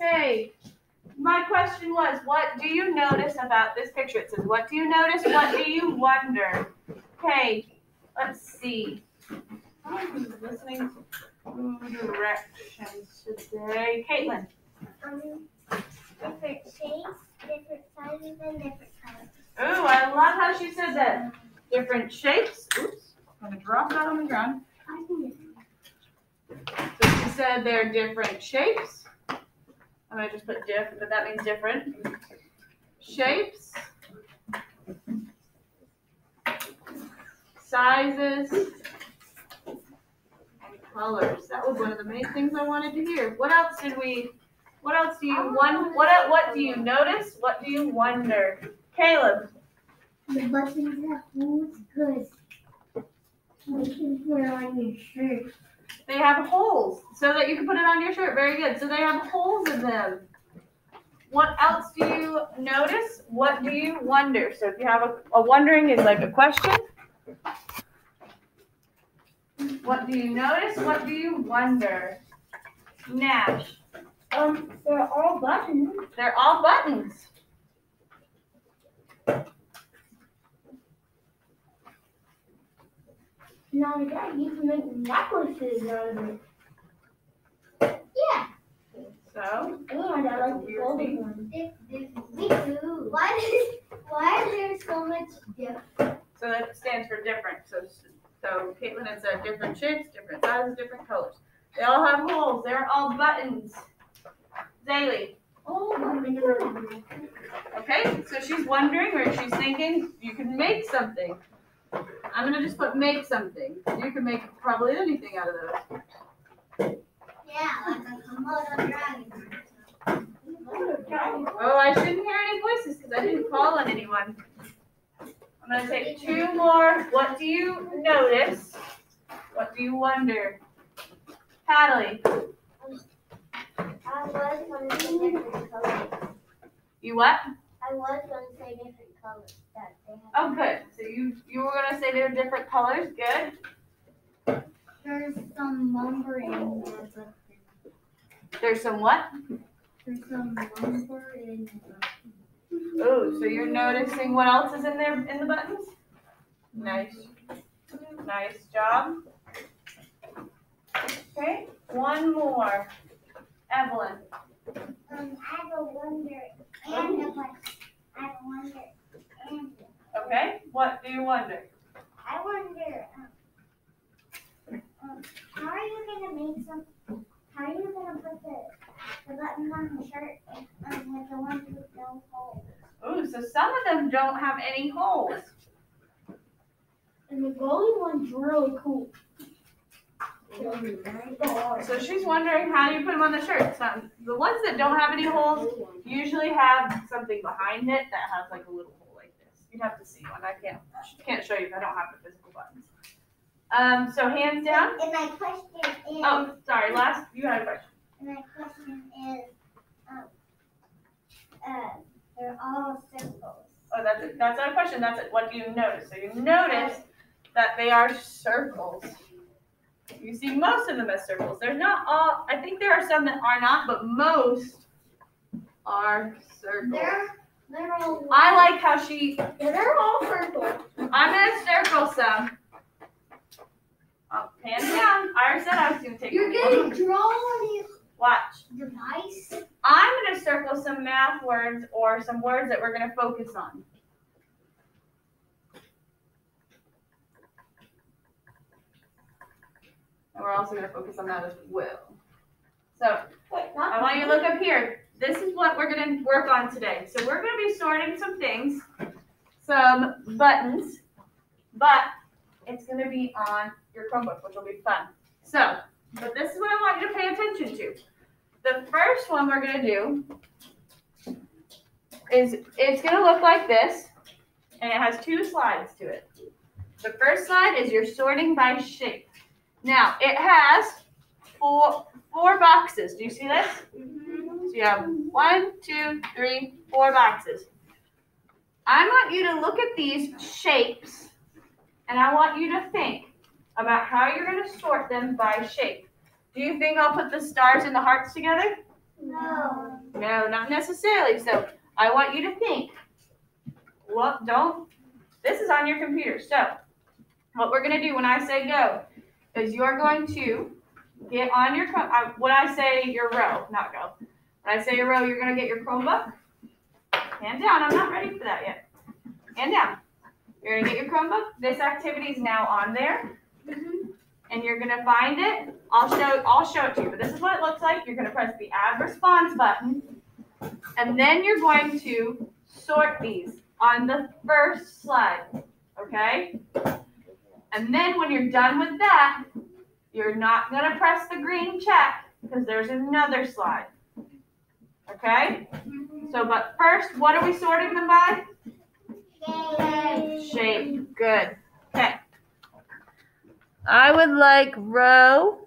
Okay. My question was, what do you notice about this picture? It says, what do you notice? What do you wonder? Okay, let's see. I'm listening to directions today. Caitlin. Um, different shapes, different sizes, and different colors. Ooh, I love how she said that. Different shapes. Oops, I'm gonna drop that on the ground. So she said they're different shapes. I'm gonna just put diff, but that means different. Shapes. Sizes. And colors. That was one of the main things I wanted to hear. What else did we, what else do you want, what, el- what do you notice? What do you wonder? Caleb, The buttons have holes good. you can put it on your shirt. They have holes so that you can put it on your shirt. Very good. So they have holes in them. What else do you notice? What do you wonder? So if you have a, a wondering is like a question. What do you notice? What do you wonder? Nash, Um, they're all buttons. they're all buttons. Not only that, you can make necklaces out of it. Yeah. So And I like the Weird golden thing. one. Me too. Why is why is there so much difference? so that stands for different. So so Caitlin has said different shapes, different sizes, different colors. They all have holes. They're all buttons. Zaylee. Oh, Okay, so she's wondering or she's thinking you can make something. I'm gonna just put make something. You can make probably anything out of those. yeah, like a Komodo dragon. Oh, I shouldn't hear any voices because I didn't call on anyone. I'm gonna take two more. What do you notice? What do you wonder? Hadley, I was going to say different colors. you what? I was going to say different colors that they have. Oh, good. So you you were gonna say they're different colors. Good. There's some lumber in there, but There's some what? there's some lumber in Oh, so you're noticing what else is in there in the buttons? Nice. Nice job. Okay, one more. Evelyn. Um, I have a wonder and a question. I have a wonder and Okay, what do you wonder? I wonder, um, um, how are you gonna make some, how are you gonna put the, the buttons on the shirt and, um, with the ones with no holes? Ooh, so some of them don't have any holes. And the golden one's really cool. So she's wondering how do you put them on the shirt? Some, the ones that don't have any holes usually have something behind it that has like a little hole like this. You'd have to see one. I can't can't show you if I don't have the physical buttons. Um, so hands down. And my question is, Oh, sorry. Last, you had a question. and my question is, um, uh, they're all circles. Oh, that's it. That's not a question. That's it. What do you notice? So you notice that they are circles. You see most of them as circles. There's not all. I think there are some that are not, but most are circles. They're, they're all. I like how she. They're all purple. I'm gonna circle some. Oh, hands down. I already said I was gonna take. You're one. gonna draw on your Watch. device. I'm gonna circle some math words or some words that we're gonna focus on. And we're also gonna focus on that as well. So Wait, I want you to look up here. This is what we're gonna work on today. So we're gonna be sorting some things, some buttons, but it's gonna be on your Chromebook, which will be fun. So, but this is what I want you to pay attention to. The first one we're gonna do is it's gonna look like this, and it has two slides to it. The first slide is your sorting by shape. Now it has four four boxes. Do you see this? Mm-hmm. So you have one, two, three, four boxes. I want you to look at these shapes, and I want you to think about how you're gonna sort them by shape. Do you think I'll put the stars and the hearts together? No. No, not necessarily. So I want you to think. Well, don't. This is on your computer. So what we're gonna do when I say go is you're going to get on your. I- uh, When I say your row, not go. When I say your row, you're gonna get your Chromebook. Hand down. I'm not ready for that yet. Hand down. You're gonna get your Chromebook. This activity is now on there mm-hmm. and you're gonna find it. I'll show I'll show it to you, but this is what it looks like. You're gonna press the add response button, and then you're going to sort these on the first slide. Okay? And then when you're done with that, you're not gonna press the green check because there's another slide. Okay? So but first, what are we sorting them by? Yay. Shape. Good. Okay. I would like row